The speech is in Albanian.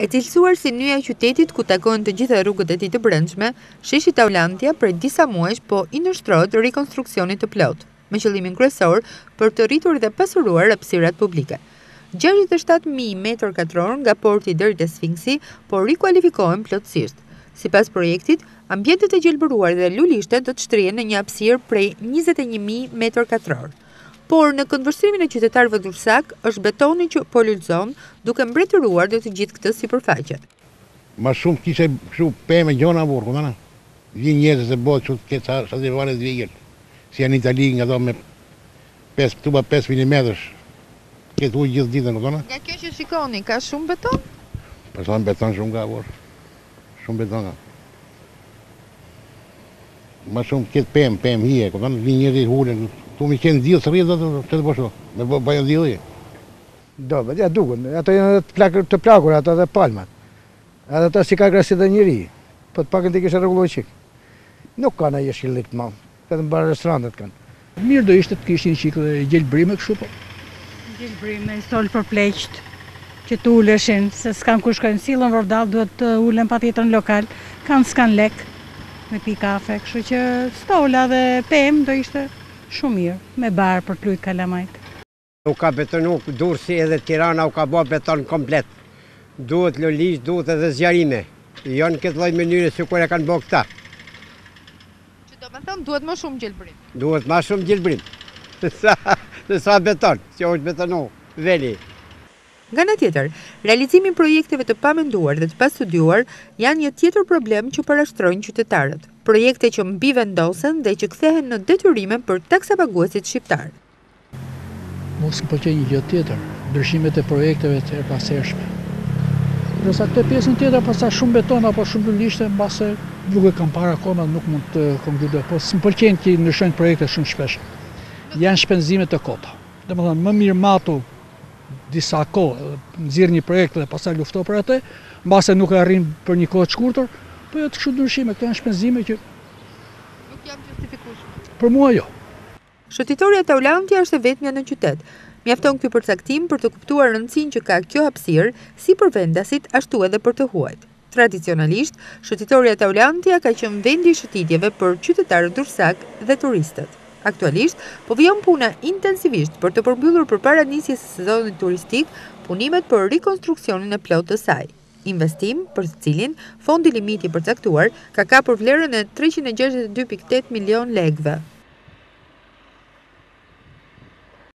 E cilësuar si nyja e qytetit ku takohen të gjitha rrugët e tij të brendshme, sheshi Taulantia prej disa muajsh po i nënshtrohet rikonstruksionit të plotë, me qëllimin kryesor për të rritur dhe pasuruar hapësirat publike. Gjashtëdhjetë e shtatë mijë metër katrorë nga porti deri te Sfinksi po rikualifikohen plotësisht. Sipas projektit, ambientet e gjelbëruar dhe lulishtet do të shtrihen në një hapësirë prej njëzet e një mijë metër katrorë. Por, në këndvështrimin e qytetarëve durrsakë, është betoni që po lulëzon, duke mbretëruar në të gjithë këtë sipërfaqe. Ma shumë kishte kështu pemë e gjona burrë, kupton? Vijnë njerëzit e botë kështu të ketë ca shatërvane të vegjël, si janë në Itali nga ato me tuba pesë milimetrash, të ketë ujë gjithë ditën, kupton? Nga kjo që shikoni, ka shumë beton? Po sa beton shumë ka burrë. Shumë beton ka. Ma shumë të ketë pemë, pemë hije, kupton, një njeri ulet, tu mi qenë diell së rrjetë, që të bësho, me bien dielli. Do, bët, ja dukën, ato janë edhe të, plak, të plakur, ato edhe palmat. Edhe ato s'i ka krasit njeri, po të pakën të kishin rregullu një çik. Nuk ka një jeshillik të malë. Vetëm para restorantet kanë. Mirë do ishte të kishte një çikë gjelbrime kështu po. Gjelbrim me stola për pleqt, që të uleshin, se s'kan ku shkojnë, sillen vërdallë, duhet të ulen patjetër në lokal, kanë s'kan lek, me pi kafe, kështu që stola dhe pemë do ishte shumë mirë, me bar për të lujt kalamajt. U ka betonu Durrësi edhe Tirana u ka ba beton komplet. Duhet lulishte, duhet edhe zgjerime. Jo në këtë lloj mënyre sikur e kanë ba këta. Që domethënë duhet më shumë gjelbrim. Duhet ma shumë gjelbrim. Se sa beton se u betonu, u veli. Nga ana tjetër, realizimi i projekteve të pamenduar dhe të pastudiuar janë një tjetër problem që parashtrojnë qytetarët. Projekte që mbivendosen dhe që kthehen në detyrime për taksapaguesit shqiptarë. Mua s'më pëlqen një gjë tjetër, ndryshimet e projekteve të herëpashershme. Ndërsa këtë pjesën tjetër a ka shumë beton apo shumë lulishte mbase nuk e kam parë akoma nuk mund të konkludoj, po s'më pëlqen që ndryshojnë projekte shumë shpesh. Janë shpenzime të kota. Domethënë më mirë matu disa kohë, nxirr një projekt dhe pastaj lufto për atë, mbase nuk e arrin për një kohë të shkurtër, po jo të kështu ndryshime, këto janë shpenzime që nuk janë justifikueshme. Për mua jo. Shëtitorja Taulantia është e vetmja në qytet. Mjafton ky përcaktim për të kuptuar rëndësinë që ka kjo hapësirë si për vendasit ashtu edhe për të huajt. Tradicionalisht, shëtitorja Taulantia ka qenë vendi i shëtitjeve për qytetarët durrsakë dhe turistët. Aktualisht, po vijon puna intensivisht për të përmbyllur përpara nisjes së sezonit turistik punimet për rikonstruksionin e plotë të saj. investim për të cilin fondi limit i përcaktuar ka kapur vlerën e treqind e gjashtëdhjetë e dy pikë tetë milionë lekëve.